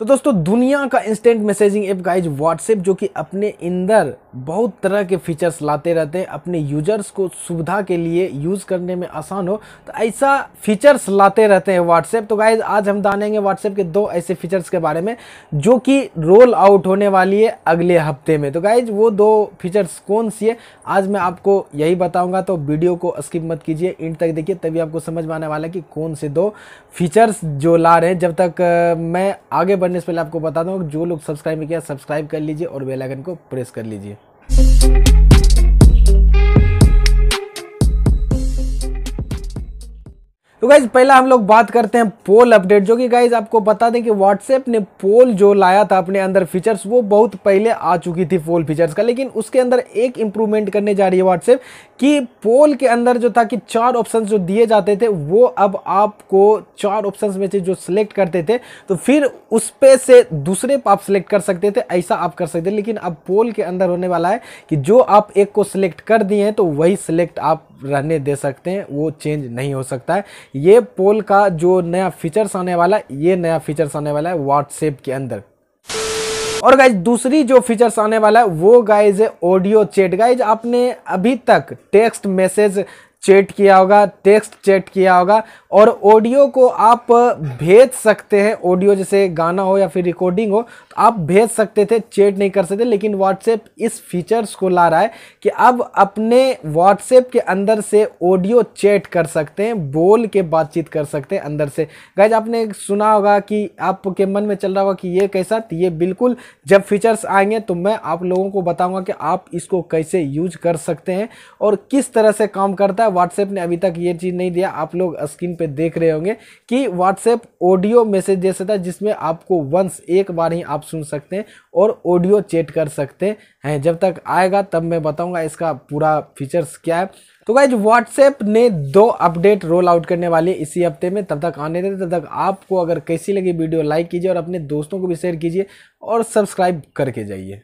तो दोस्तों, दुनिया का instant messaging app guys WhatsApp जो कि अपने अंदर बहुत तरह के फीचर्स लाते रहते हैं, अपने यूज़र्स को सुविधा के लिए यूज़ करने में आसान हो तो ऐसा फीचर्स लाते रहते हैं व्हाट्सएप तो गाइज़ आज हम जानेंगे व्हाट्सएप के दो ऐसे फीचर्स के बारे में, जो कि रोल आउट होने वाली है अगले हफ़्ते में। तो गाइज़ वो दो फीचर्स कौन सी है, आज मैं आपको यही बताऊँगा तो वीडियो को स्किप मत कीजिए इंड तक देखिए, तभी आपको समझ में आने वाला कि कौन से दो फीचर्स जो ला रहे हैं। जब तक मैं आगे बढ़ने से पहले आपको बता दूँ, जो लोग सब्सक्राइब नहीं किया सब्सक्राइब कर लीजिए और बेलाइकन को प्रेस कर लीजिए। तो गाइज़ पहला हम लोग बात करते हैं पोल अपडेट, जो कि गाइज़ आपको बता दें कि व्हाट्सएप ने पोल जो लाया था अपने अंदर फीचर्स वो बहुत पहले आ चुकी थी पोल फीचर्स का, लेकिन उसके अंदर एक इंप्रूवमेंट करने जा रही है व्हाट्सएप कि पोल के अंदर जो था कि चार ऑप्शन जो दिए जाते थे, वो अब आपको चार ऑप्शन में से जो सिलेक्ट करते थे तो फिर उस पर से दूसरे आप सिलेक्ट कर सकते थे, ऐसा आप कर सकते लेकिन अब पोल के अंदर होने वाला है कि जो आप एक को सिलेक्ट कर दिए हैं तो वही सिलेक्ट आप रहने दे सकते हैं, वो चेंज नहीं हो सकता है। ये पोल का जो नया फीचर्स आने वाला है ये नया फीचर्स आने वाला है व्हाट्सएप के अंदर। और गाइज़ दूसरी जो फीचर्स आने वाला है, वो गाइज़ ऑडियो चैट गाइज़ आपने अभी तक टेक्स्ट मैसेज चैट किया होगा, टेक्स्ट चैट किया होगा, और ऑडियो को आप भेज सकते हैं, ऑडियो जैसे गाना हो या फिर रिकॉर्डिंग हो तो आप भेज सकते थे, चैट नहीं कर सकते, लेकिन व्हाट्सएप इस फीचर्स को ला रहा है कि अब अपने व्हाट्सएप के अंदर से ऑडियो चैट कर सकते हैं, बोल के बातचीत कर सकते हैं अंदर से। गाइज़ आपने सुना होगा कि आपके मन में चल रहा होगा कि ये कैसा तो ये बिल्कुल जब फीचर्स आएँगे तो मैं आप लोगों को बताऊँगा कि आप इसको कैसे यूज़ कर सकते हैं और किस तरह से काम करता है व्हाट्सएप ने अभी तक ये चीज़ नहीं दिया। आप लोग स्क्रीन पे देख रहे होंगे कि व्हाट्सएप ऑडियो मैसेज सकता है जिसमें आपको वंस एक बार ही आप सुन सकते हैं और ऑडियो चैट कर सकते हैं। जब तक आएगा तब मैं बताऊँगा इसका पूरा फीचर्स क्या है। तो गाइज़ व्हाट्सएप ने दो अपडेट रोल आउट करने वाले इसी हफ़्ते में। तब तक आने देते, तब तक आपको अगर कैसी लगी वीडियो लाइक कीजिए और अपने दोस्तों को भी शेयर कीजिए और सब्सक्राइब करके जाइए।